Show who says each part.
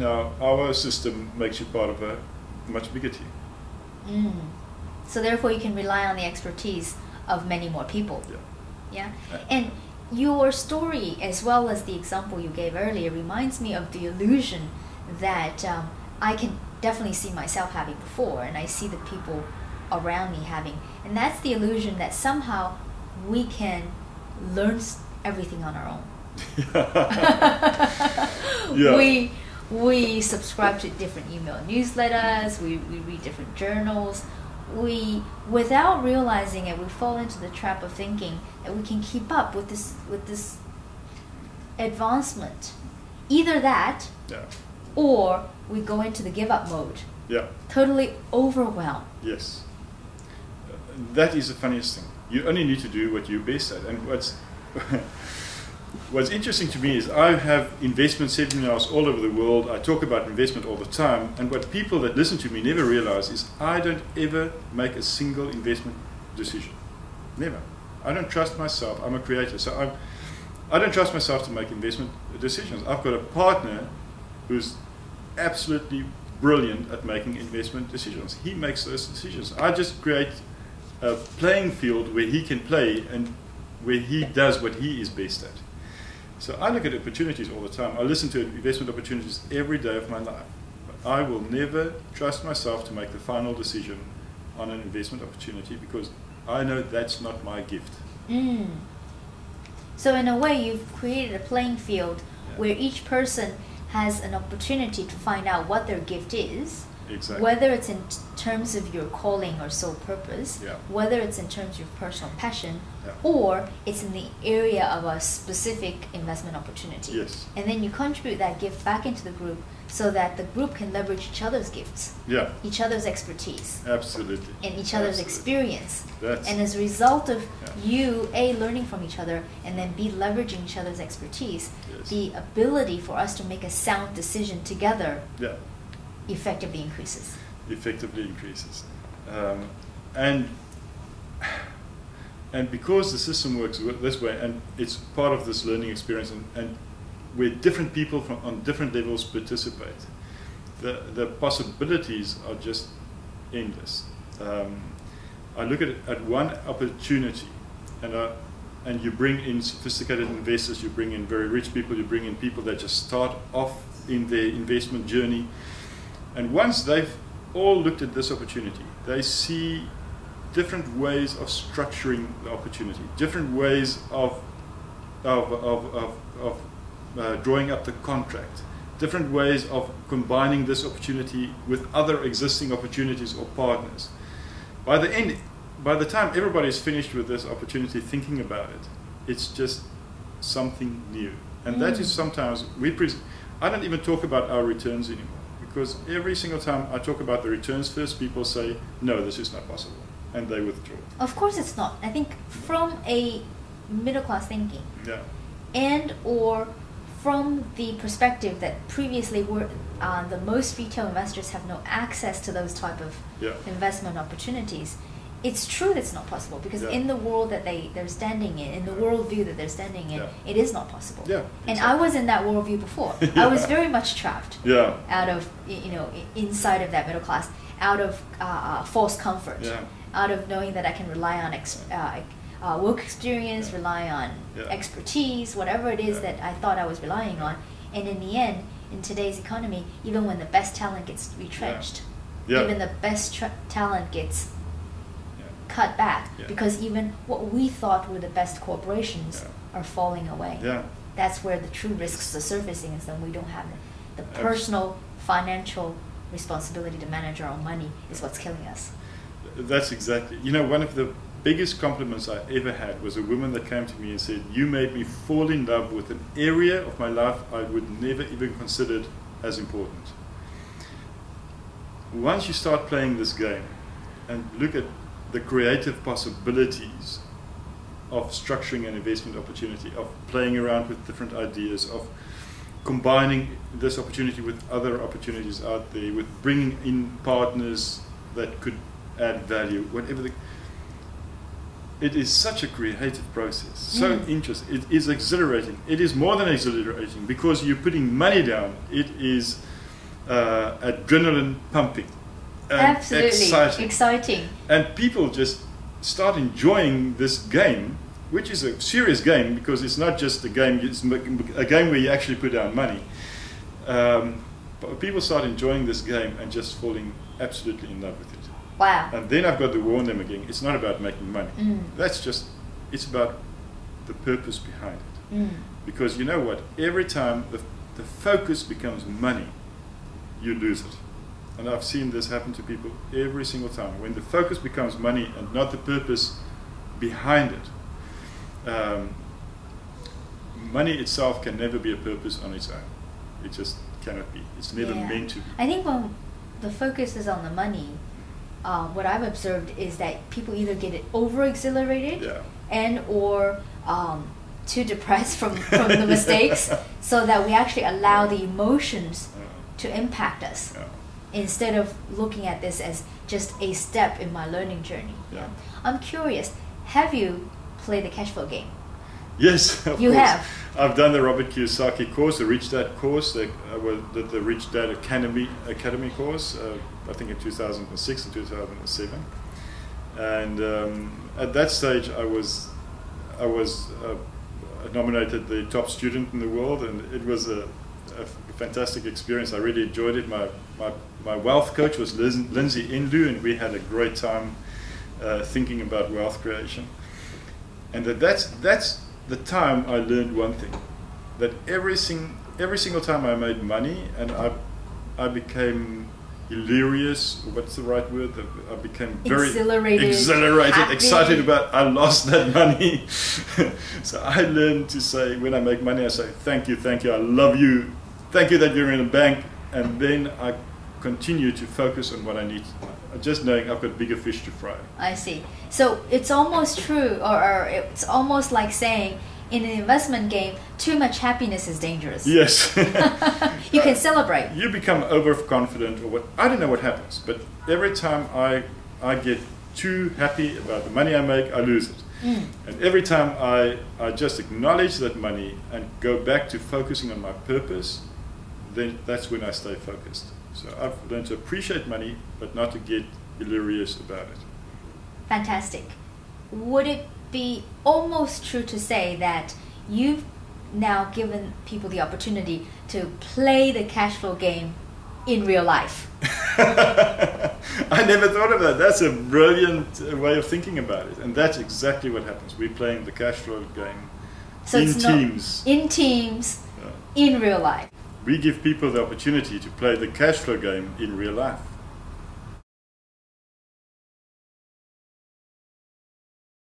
Speaker 1: Now, our system makes you part of a much bigger team.
Speaker 2: Mm. So therefore, you can rely on the expertise of many more people.
Speaker 1: Yeah.
Speaker 2: Yeah. And your story, as well as the example you gave earlier, reminds me of the illusion that um, I can definitely see myself having before, and I see the people around me having. And that's the illusion that somehow we can learn everything on our own.
Speaker 1: Yeah.
Speaker 2: We we subscribe to different email newsletters. We, we read different journals. We, without realizing it, we fall into the trap of thinking that we can keep up with this with this advancement. Either that,
Speaker 1: yeah.
Speaker 2: or we go into the give up mode,
Speaker 1: Yeah.
Speaker 2: totally overwhelmed.
Speaker 1: Yes. That is the funniest thing. You only need to do what you're best at. And what's what's interesting to me is I have investment seminars all over the world. I talk about investment all the time. And what people that listen to me never realize is I don't ever make a single investment decision. Never. I don't trust myself. I'm a creator. So I'm, I don't trust myself to make investment decisions. I've got a partner who's absolutely brilliant at making investment decisions. He makes those decisions. I just create a playing field where he can play and where he does what he is best at. So I look at opportunities all the time. I listen to investment opportunities every day of my life. But I will never trust myself to make the final decision on an investment opportunity because I know that's not my gift.
Speaker 2: Mm. So in a way, you've created a playing field
Speaker 1: Yeah.
Speaker 2: where each person has an opportunity to find out what their gift is,
Speaker 1: Exactly.
Speaker 2: whether it's in terms of your calling or soul purpose,
Speaker 1: Yeah.
Speaker 2: whether it's in terms of your personal passion,
Speaker 1: Yeah.
Speaker 2: or it's in the area of a specific investment opportunity.
Speaker 1: Yes.
Speaker 2: And then you contribute that gift back into the group so that the group can leverage each other's gifts,
Speaker 1: Yeah,
Speaker 2: each other's expertise,
Speaker 1: absolutely.
Speaker 2: and each other's
Speaker 1: Absolutely.
Speaker 2: experience.
Speaker 1: That's-
Speaker 2: and as a result of
Speaker 1: Yeah.
Speaker 2: you, A, learning from each other, and then B, leveraging each other's expertise,
Speaker 1: Yes.
Speaker 2: the ability for us to make a sound decision together
Speaker 1: Yeah.
Speaker 2: effectively increases.
Speaker 1: Effectively increases. Um, and and because the system works this way, and it's part of this learning experience, and, and where different people from on different levels participate, the the possibilities are just endless. Um, I look at at one opportunity, and I, and you bring in sophisticated investors, you bring in very rich people, you bring in people that just start off in their investment journey. And once they've all looked at this opportunity, they see different ways of structuring the opportunity, different ways of, of, of, of, of uh, drawing up the contract, different ways of combining this opportunity with other existing opportunities or partners. By the end, by the time everybody's finished with this opportunity, thinking about it, it's just something new. And that
Speaker 2: Mm.
Speaker 1: is sometimes we. Pres- I don't even talk about our returns anymore because every single time I talk about the returns first, people say, "No, this is not possible," and they withdraw.
Speaker 2: Of course, it's not. I think from a middle class thinking,
Speaker 1: Yeah,
Speaker 2: and or from the perspective that previously were uh, the most retail investors have no access to those type of
Speaker 1: Yeah.
Speaker 2: investment opportunities. It's true that it's not possible because
Speaker 1: Yeah.
Speaker 2: in the world that they, they're standing in, in the worldview that they're standing in,
Speaker 1: Yeah.
Speaker 2: it is not possible.
Speaker 1: Yeah,
Speaker 2: And I was in that worldview before.
Speaker 1: yeah.
Speaker 2: I was very much trapped
Speaker 1: yeah,
Speaker 2: out of, you know, inside of that middle class, out of uh, uh, false comfort,
Speaker 1: Yeah.
Speaker 2: out of knowing that I can rely on ex- uh, uh, work experience, rely on expertise, whatever it is that I thought I was relying on. And in the end, in today's economy, even when the best talent gets retrenched,
Speaker 1: Yeah.
Speaker 2: even the best tra- talent gets. Cut back
Speaker 1: Yeah.
Speaker 2: because even what we thought were the best corporations
Speaker 1: Yeah.
Speaker 2: are falling away.
Speaker 1: yeah.
Speaker 2: That's where the true risks are surfacing is that we don't have the, the personal financial responsibility to manage our own money is what's killing us.
Speaker 1: That's exactly. You know, one of the biggest compliments I ever had was a woman that came to me and said, "You made me fall in love with an area of my life I would never even considered as important." Once you start playing this game and look at the creative possibilities of structuring an investment opportunity, of playing around with different ideas, of combining this opportunity with other opportunities out there, with bringing in partners that could add value, whatever the. It is such a creative process, so
Speaker 2: Mm.
Speaker 1: interesting. It is exhilarating. It is more than exhilarating because you're putting money down. It is, uh, adrenaline pumping,
Speaker 2: Absolutely
Speaker 1: exciting.
Speaker 2: exciting.
Speaker 1: and people just start enjoying this game, which is a serious game because it's not just a game; it's a game where you actually put down money. Um, but people start enjoying this game and just falling absolutely in love with it.
Speaker 2: Wow.
Speaker 1: And then I've got to warn them again: it's not about making money.
Speaker 2: Mm.
Speaker 1: That's just it's about the purpose behind it.
Speaker 2: Mm.
Speaker 1: Because you know what? Every time the, the focus becomes money, you lose it. And I've seen this happen to people every single time. When the focus becomes money and not the purpose behind it, um, money itself can never be a purpose on its own. It just cannot be. It's never
Speaker 2: Yeah.
Speaker 1: meant to be.
Speaker 2: I think when the focus is on the money, uh, what I've observed is that people either get it over exhilarated
Speaker 1: Yeah.
Speaker 2: and or um, too depressed from, from the mistakes so that we actually allow the emotions to impact us
Speaker 1: yeah.
Speaker 2: Instead of looking at this as just a step in my learning journey.
Speaker 1: Yeah.
Speaker 2: I'm curious, have you played the cash flow game?
Speaker 1: Yes,
Speaker 2: You
Speaker 1: course.
Speaker 2: have?
Speaker 1: I've done the Robert Kiyosaki course, the Rich Dad course, the, uh, the, the Rich Dad Academy Academy course. Uh, I think in 2006 and 2007. And um, at that stage, I was I was uh, nominated the top student in the world, and it was a, a fantastic experience. I really enjoyed it. My my, my wealth coach was Liz, Lindsay Indu, and we had a great time uh, thinking about wealth creation. And that that's that's the time I learned one thing, that every sing, every single time I made money and I I became hilarious. What's the right word? I became very
Speaker 2: Exhilarated,
Speaker 1: exhilarated,
Speaker 2: happy.
Speaker 1: excited about. I lost that money, so I learned to say when I make money, I say thank you, thank you, I love you, thank you that you're in the bank, and then I continue to focus on what I need. Just knowing I've got bigger fish to fry.
Speaker 2: I see. So it's almost true, or, or it's almost like saying in an investment game, too much happiness is dangerous.
Speaker 1: Yes.
Speaker 2: you can celebrate.
Speaker 1: you become overconfident or what I don't know what happens, but every time I I get too happy about the money I make, I lose it.
Speaker 2: Mm.
Speaker 1: And every time I, I just acknowledge that money and go back to focusing on my purpose, then that's when I stay focused. So I've learned to appreciate money, but not to get delirious about it.
Speaker 2: Fantastic. Would it be almost true to say that you've now given people the opportunity to play the cash flow game in real life?
Speaker 1: I never thought of that. That's a brilliant uh, way of thinking about it. And that's exactly what happens. We're playing the cash flow game
Speaker 2: So
Speaker 1: in teams.
Speaker 2: in teams,
Speaker 1: Uh,
Speaker 2: in real life.
Speaker 1: we give people the opportunity to play the cash flow game in real life.